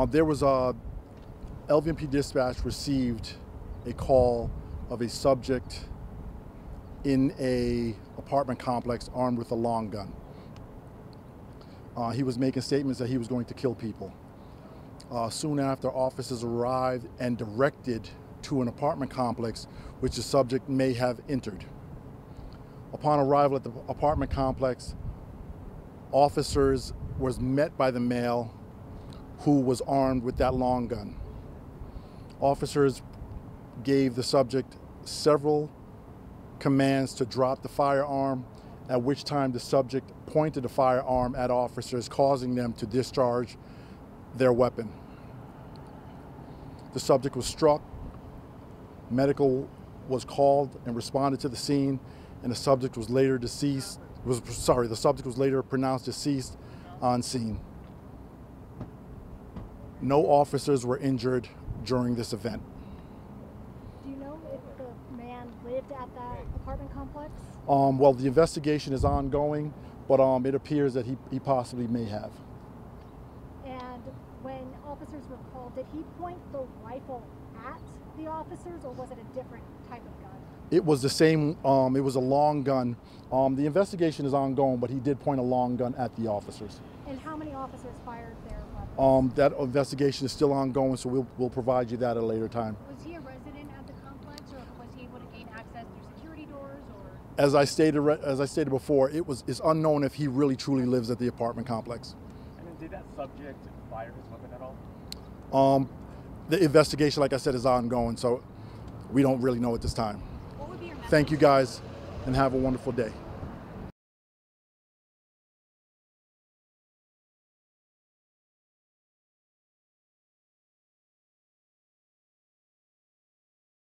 Uh, there was a LVMP dispatch received a call of a subject in a apartment complex armed with a long gun. Uh, he was making statements that he was going to kill people. Uh, soon after, officers arrived and directed to an apartment complex which the subject may have entered. Upon arrival at the apartment complex, officers was met by the male who was armed with that long gun. Officers gave the subject several commands to drop the firearm, at which time the subject pointed the firearm at officers, causing them to discharge their weapon. The subject was struck, medical was called and responded to the scene, and the subject was later deceased, was sorry, the subject was later pronounced deceased on scene. No officers were injured during this event. Do you know if the man lived at that apartment complex? Um, well, the investigation is ongoing, but um, it appears that he, he possibly may have. And when officers were called, did he point the rifle at the officers or was it a different type of gun? It was the same, um, it was a long gun. Um, the investigation is ongoing, but he did point a long gun at the officers. And how many officers fired their? Um, that investigation is still ongoing, so we'll, we'll provide you that at a later time. Was he a resident at the complex, or was he able to gain access through security doors, or? As I stated, as I stated before, it was it's unknown if he really truly lives at the apartment complex. And then did that subject fire his weapon at all? Um, the investigation, like I said, is ongoing, so we don't really know at this time. What would be your? Thank you guys, and have a wonderful day.